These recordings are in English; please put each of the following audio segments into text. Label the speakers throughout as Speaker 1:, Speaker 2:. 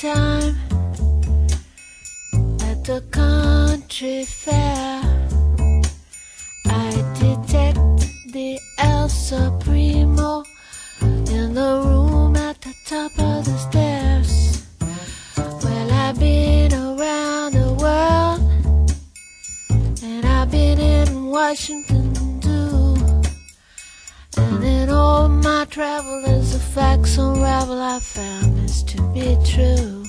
Speaker 1: time at the country fair. I detect the El Supremo in the room at the top of the stairs. Well, I've been around the world and I've been in Washington too. And in all my travels, the facts unravel, I found this to be true.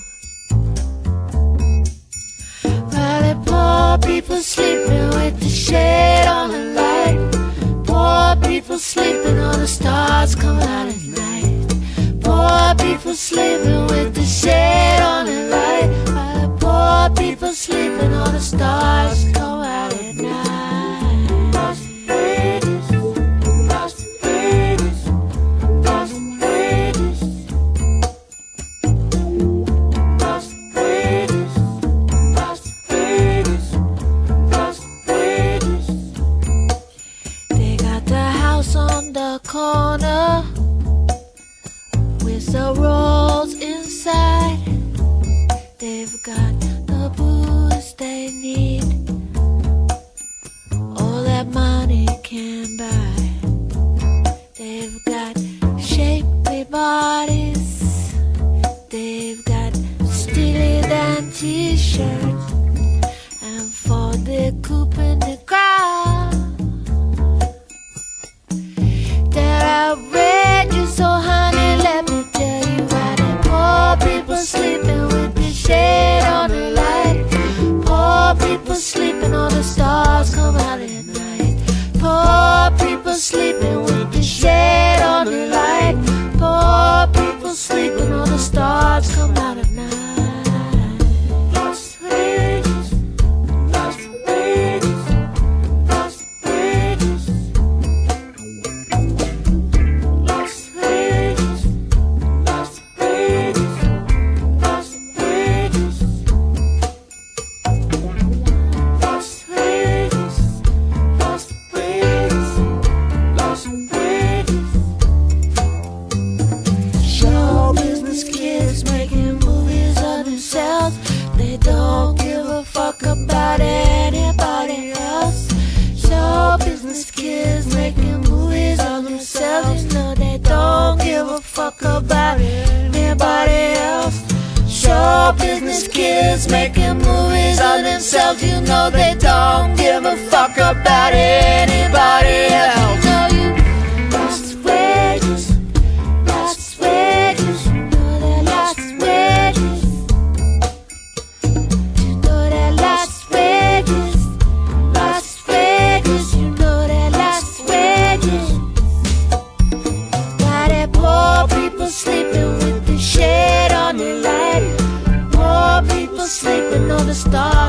Speaker 1: Poor people sleeping with the shade on the light, poor people sleeping, all the stars come out at night. Poor people sleeping with the shade t-shirts, and for the coupe in the crowd. They're outrageous, so honey, let me tell you why the poor people sleeping with the shade on the light. Poor people sleeping, all the stars come out at night. Poor people sleeping with kids making movies of themselves You know they don't give a fuck about anybody else No, you Las wages, Las Vegas You know that Las wages. You know that Las wages, Las wages, You know that Las wages. Why do poor people sleep the stars.